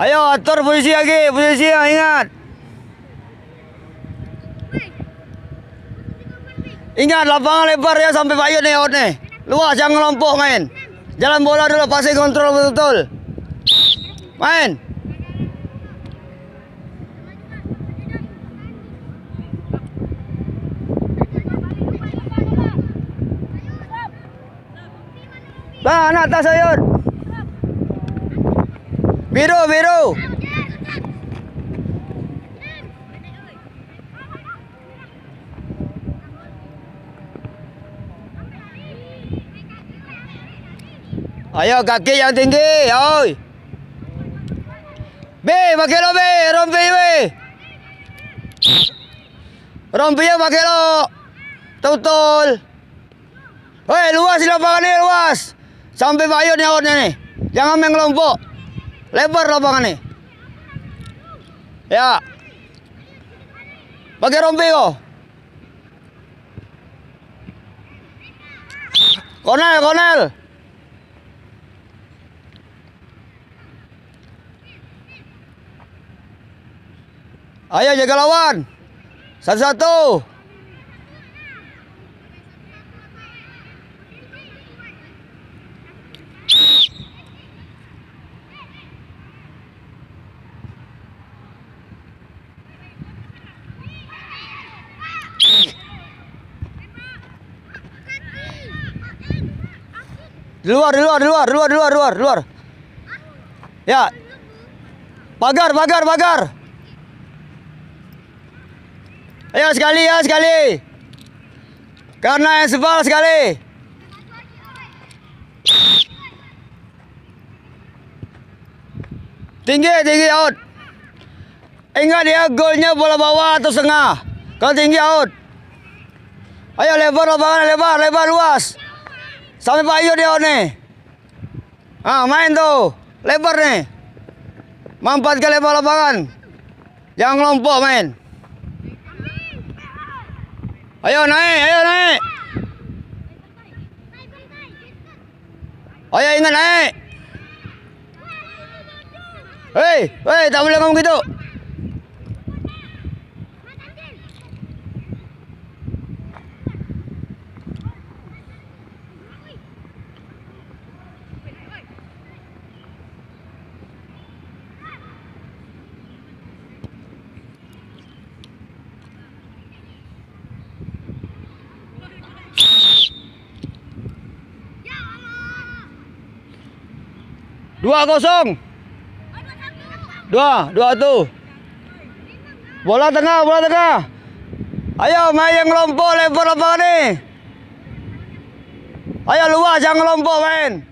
Ayo atur posisi lagi, posisi ingat. Ingat lapangan lebar ya sampai Pak Yud nih out nih. Luas jangan ngelompok main. Jalan bola dulu pasti kontrol betul-betul. Main. Bang, atas Ayun. Biru, biru. Ayo kaki yang tinggi, oi. B, pakai lo B, rompi B. Rompi ya pakai lo. Betul. Woi, luas di lapangan ini, luas. Sampai Bayun nih outnya nih. Jangan main kelompok. Lebar lapangan nih. Ya. Pakai rompi kok. Konel, konel. Ayo jaga lawan. Satu-satu. Di luar, di luar, di luar, di luar, di luar, di luar, di luar. Ya. Pagar, pagar, pagar. Ayo sekali ya, sekali. Karena yang sebal sekali. Tinggi, tinggi out. Ingat ya, golnya bola bawah atau setengah. Kalau tinggi out. Ayo lebar lapangan, lebar, lebar luas. Sampai Pak dia nih. Ah, main tuh. Lebar nih. Mampat ke lebar lapangan. Jangan kelompok main. Ayo naik, ayo naik. Ayo ingat naik. Hei, hei, tak boleh ngomong gitu. Dua kosong. Dua, dua tuh. Bola tengah, bola tengah. Ayo main yang kelompok lebar lapangan nih. Ayo luas jangan kelompok main.